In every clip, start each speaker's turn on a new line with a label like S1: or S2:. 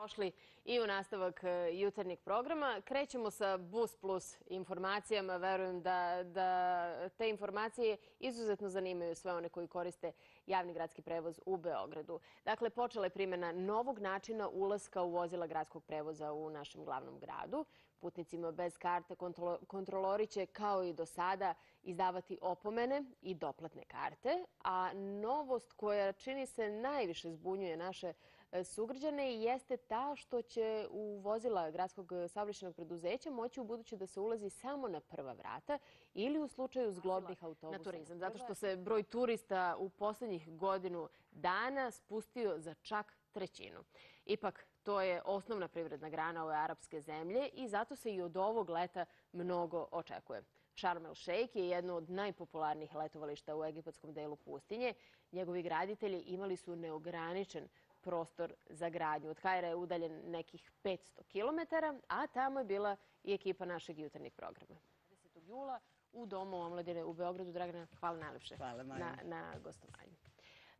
S1: Došli i u nastavak e, jutarnjeg programa. Krećemo sa Bus Plus informacijama. Verujem da, da te informacije izuzetno zanimaju sve one koji koriste javni gradski prevoz u Beogradu. Dakle, počela je primjena novog načina ulaska u vozila gradskog prevoza u našem glavnom gradu. Putnicima bez karte kontrolori će, kao i do sada, izdavati opomene i doplatne karte. A novost koja čini se najviše zbunjuje naše e, sugrađane jeste ta što će u vozila gradskog saobraćajnog preduzeća moći u buduće da se ulazi samo na prva vrata ili u slučaju zglobnih autobusa na turizam. Zato što se broj turista u poslednjih godinu dana spustio za čak trećinu. Ipak, to je osnovna privredna grana ove arapske zemlje i zato se i od ovog leta mnogo očekuje. Sharm el Sheikh je jedno od najpopularnijih letovališta u egipatskom delu pustinje. Njegovi graditelji imali su neograničen prostor za gradnju. Od Kajra je udaljen nekih 500 km, a tamo je bila i ekipa našeg jutarnjeg programa. 20. jula u Domu omladine u Beogradu. Dragana, hvala najlepše
S2: hvala,
S1: na, na gostovanju.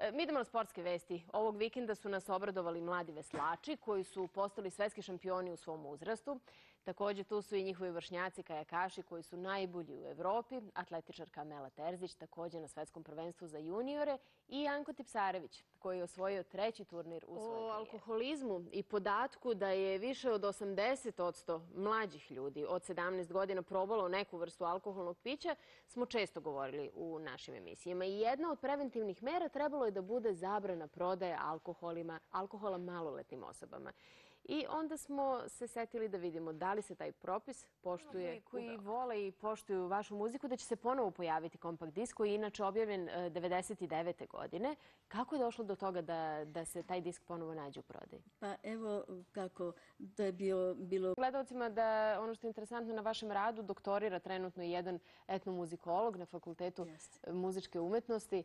S1: E, mi idemo na sportske vesti. Ovog vikenda su nas obradovali mladi veslači koji su postali svetski šampioni u svom uzrastu. Takođe tu su i njihovi vršnjaci kajakaši koji su najbolji u Evropi, atletičarka Mela Terzić takođe na svetskom prvenstvu za juniore i Janko Tipsarević koji je osvojio treći turnir u svojoj karijeri. O alkoholizmu i podatku da je više od 80% mlađih ljudi od 17 godina probalo neku vrstu alkoholnog pića smo često govorili u našim emisijama. I jedna od preventivnih mera trebalo je da bude zabrana prodaje alkoholima, alkohola maloletnim osobama. I onda smo se setili da vidimo da li se taj propis poštuje. Koji vole i poštuju vašu muziku, da će se ponovo pojaviti kompakt disk koji je inače objavljen 99. godine. Kako je došlo do toga da, da se taj disk ponovo nađe u prodaji?
S2: Pa evo kako, to je bio, bilo...
S1: Gledalcima da ono što je interesantno na vašem radu, doktorira trenutno jedan etnomuzikolog na Fakultetu muzičke umetnosti.